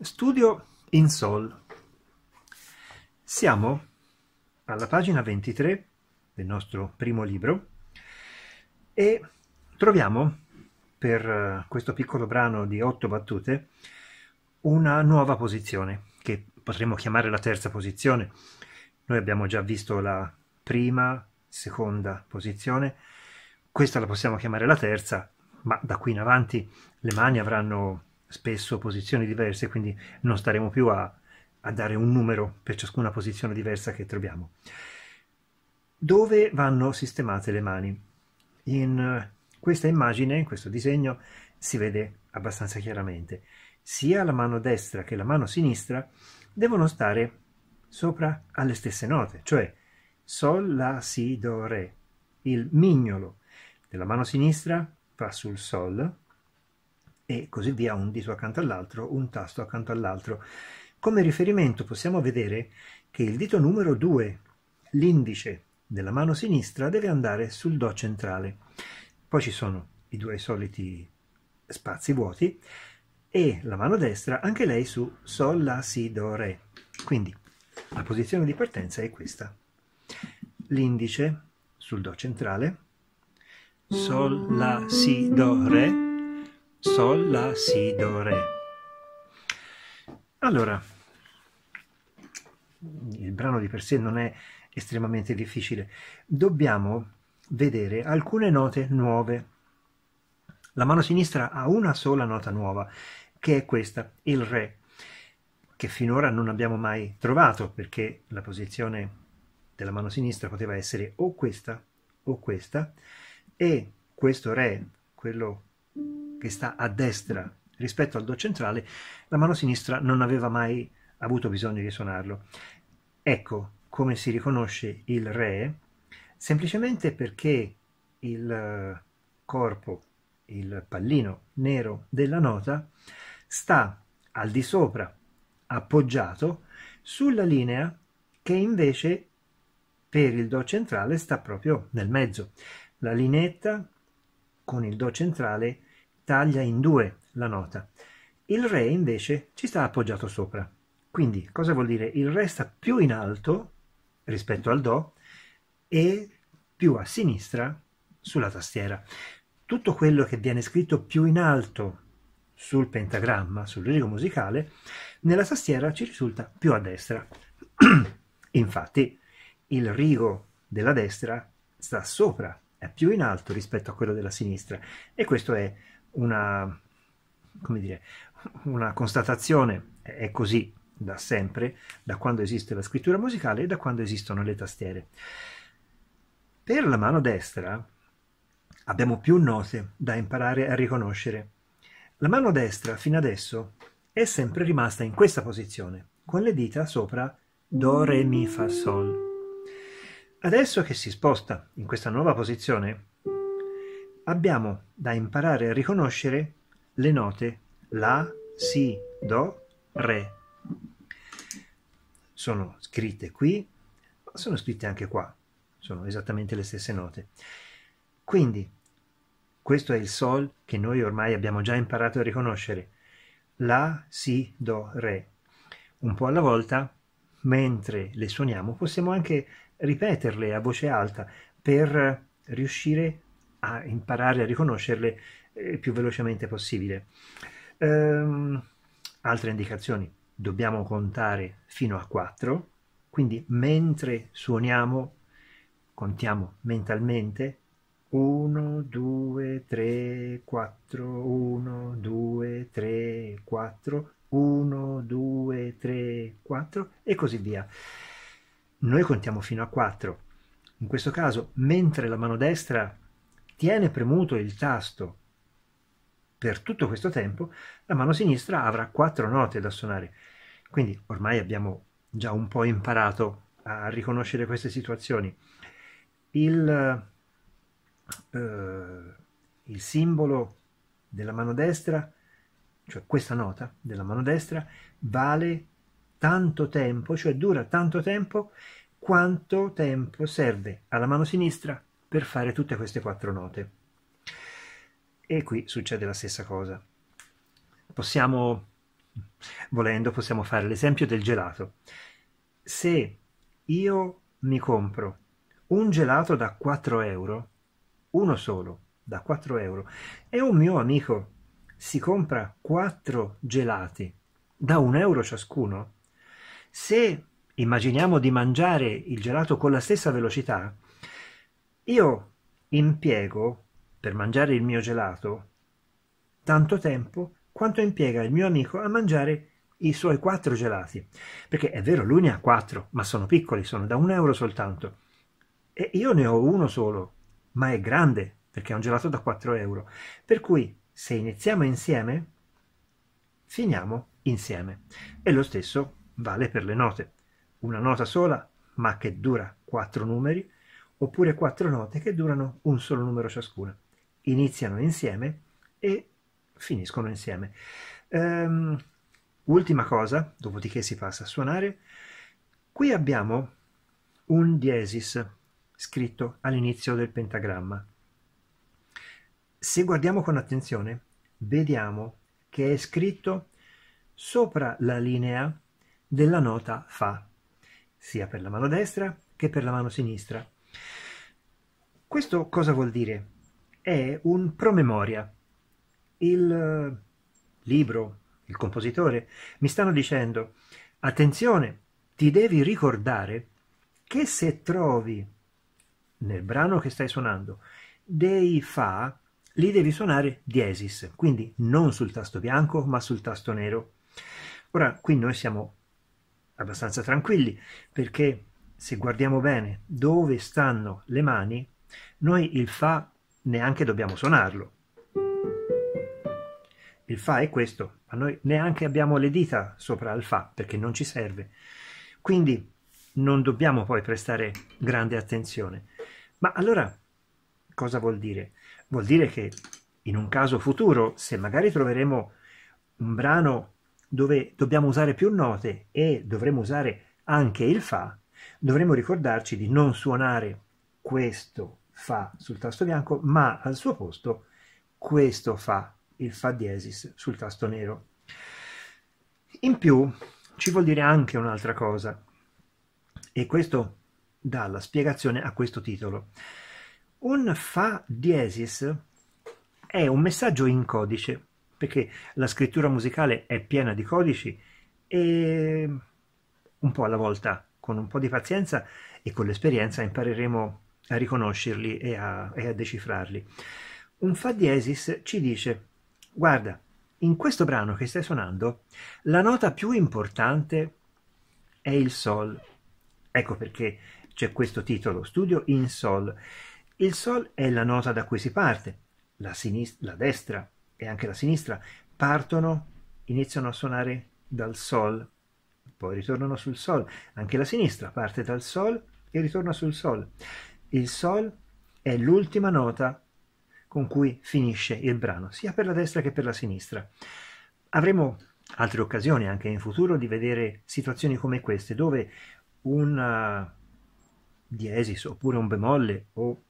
Studio in Sol. Siamo alla pagina 23 del nostro primo libro e troviamo per eh, questo piccolo brano di otto battute una nuova posizione che potremmo chiamare la terza posizione. Noi abbiamo già visto la prima, seconda posizione, questa la possiamo chiamare la terza, ma da qui in avanti le mani avranno spesso posizioni diverse, quindi non staremo più a, a dare un numero per ciascuna posizione diversa che troviamo. Dove vanno sistemate le mani? In questa immagine, in questo disegno, si vede abbastanza chiaramente. Sia la mano destra che la mano sinistra devono stare sopra alle stesse note, cioè Sol, La, Si, Do, Re. Il mignolo della mano sinistra va sul Sol, e così via, un dito accanto all'altro, un tasto accanto all'altro. Come riferimento possiamo vedere che il dito numero 2, l'indice della mano sinistra, deve andare sul Do centrale. Poi ci sono i due soliti spazi vuoti e la mano destra, anche lei su Sol, La, Si, Do, Re. Quindi la posizione di partenza è questa. L'indice sul Do centrale, Sol, La, Si, Do, Re, Sol, La, Si, Do, Re. Allora, il brano di per sé non è estremamente difficile. Dobbiamo vedere alcune note nuove. La mano sinistra ha una sola nota nuova, che è questa, il Re, che finora non abbiamo mai trovato, perché la posizione della mano sinistra poteva essere o questa o questa, e questo Re, quello che sta a destra rispetto al Do centrale, la mano sinistra non aveva mai avuto bisogno di suonarlo. Ecco come si riconosce il Re, semplicemente perché il corpo, il pallino nero della nota, sta al di sopra, appoggiato, sulla linea che invece per il Do centrale sta proprio nel mezzo. La linetta con il Do centrale taglia in due la nota. Il Re invece ci sta appoggiato sopra. Quindi cosa vuol dire? Il Re sta più in alto rispetto al Do e più a sinistra sulla tastiera. Tutto quello che viene scritto più in alto sul pentagramma, sul rigo musicale, nella tastiera ci risulta più a destra. Infatti il rigo della destra sta sopra, è più in alto rispetto a quello della sinistra e questo è una, come dire, una constatazione, è così da sempre, da quando esiste la scrittura musicale e da quando esistono le tastiere. Per la mano destra abbiamo più note da imparare a riconoscere. La mano destra fino adesso è sempre rimasta in questa posizione, con le dita sopra Do, Re, Mi, Fa, Sol. Adesso che si sposta in questa nuova posizione, abbiamo da imparare a riconoscere le note La, Si, Do, Re. Sono scritte qui, ma sono scritte anche qua, sono esattamente le stesse note. Quindi, questo è il Sol che noi ormai abbiamo già imparato a riconoscere. La, Si, Do, Re. Un po' alla volta, mentre le suoniamo, possiamo anche ripeterle a voce alta per riuscire a imparare a riconoscerle il eh, più velocemente possibile. Ehm, altre indicazioni, dobbiamo contare fino a 4, quindi mentre suoniamo contiamo mentalmente 1, 2, 3, 4, 1, 2, 3, 4, 1, 2, 3, 4 e così via. Noi contiamo fino a 4. In questo caso, mentre la mano destra tiene premuto il tasto per tutto questo tempo, la mano sinistra avrà quattro note da suonare. Quindi ormai abbiamo già un po' imparato a riconoscere queste situazioni. Il, eh, il simbolo della mano destra, cioè questa nota della mano destra, vale tanto tempo, cioè dura tanto tempo quanto tempo serve alla mano sinistra per fare tutte queste quattro note. E qui succede la stessa cosa. Possiamo volendo possiamo fare l'esempio del gelato. Se io mi compro un gelato da 4 euro, uno solo, da 4 euro, e un mio amico si compra 4 gelati da 1 euro ciascuno, se immaginiamo di mangiare il gelato con la stessa velocità, io impiego per mangiare il mio gelato tanto tempo quanto impiega il mio amico a mangiare i suoi quattro gelati. Perché è vero, lui ne ha quattro, ma sono piccoli, sono da un euro soltanto. E io ne ho uno solo, ma è grande, perché è un gelato da 4 euro. Per cui, se iniziamo insieme, finiamo insieme. E lo stesso vale per le note. Una nota sola, ma che dura quattro numeri, oppure quattro note che durano un solo numero ciascuna. Iniziano insieme e finiscono insieme. Um, ultima cosa, dopodiché si passa a suonare, qui abbiamo un diesis scritto all'inizio del pentagramma. Se guardiamo con attenzione, vediamo che è scritto sopra la linea della nota Fa, sia per la mano destra che per la mano sinistra. Questo cosa vuol dire? È un promemoria. Il eh, libro, il compositore, mi stanno dicendo, attenzione, ti devi ricordare che se trovi nel brano che stai suonando dei Fa, li devi suonare diesis, quindi non sul tasto bianco ma sul tasto nero. Ora, qui noi siamo abbastanza tranquilli perché se guardiamo bene dove stanno le mani, noi il Fa neanche dobbiamo suonarlo. Il Fa è questo, ma noi neanche abbiamo le dita sopra il Fa perché non ci serve. Quindi non dobbiamo poi prestare grande attenzione. Ma allora cosa vuol dire? Vuol dire che in un caso futuro, se magari troveremo un brano dove dobbiamo usare più note e dovremo usare anche il Fa, dovremo ricordarci di non suonare questo Fa sul tasto bianco, ma al suo posto questo Fa, il Fa diesis, sul tasto nero. In più ci vuol dire anche un'altra cosa, e questo dà la spiegazione a questo titolo. Un Fa diesis è un messaggio in codice, perché la scrittura musicale è piena di codici e un po' alla volta, con un po' di pazienza e con l'esperienza impareremo a riconoscerli e a, e a decifrarli. Un Fa diesis ci dice, guarda, in questo brano che stai suonando, la nota più importante è il Sol. Ecco perché c'è questo titolo, Studio in Sol. Il Sol è la nota da cui si parte. La, sinistra, la destra e anche la sinistra partono, iniziano a suonare dal Sol, poi ritornano sul Sol. Anche la sinistra parte dal Sol e ritorna sul Sol. Il Sol è l'ultima nota con cui finisce il brano, sia per la destra che per la sinistra. Avremo altre occasioni anche in futuro di vedere situazioni come queste, dove un diesis oppure un bemolle o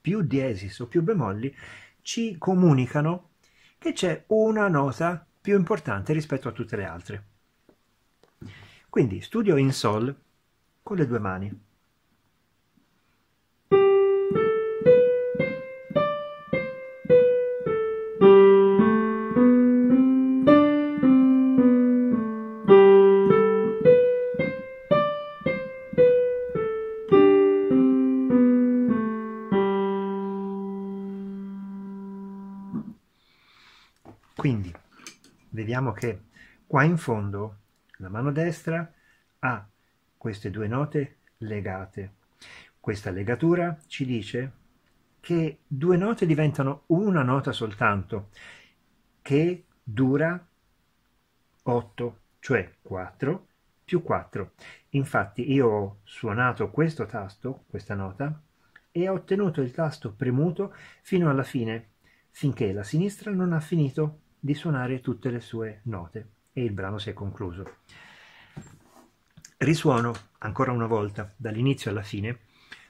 più diesis o più bemolli ci comunicano che c'è una nota più importante rispetto a tutte le altre. Quindi studio in Sol con le due mani. Quindi vediamo che qua in fondo la mano destra ha queste due note legate. Questa legatura ci dice che due note diventano una nota soltanto, che dura 8, cioè 4 più 4. Infatti io ho suonato questo tasto, questa nota, e ho ottenuto il tasto premuto fino alla fine, finché la sinistra non ha finito di suonare tutte le sue note e il brano si è concluso. Risuono ancora una volta dall'inizio alla fine,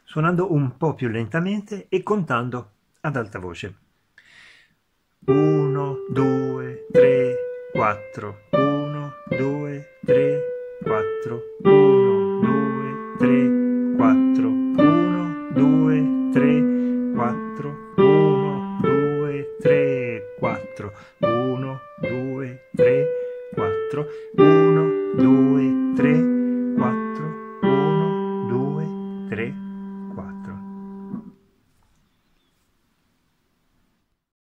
suonando un po' più lentamente e contando ad alta voce. 1, 2, 3, 4, 1, 3, 4, 1,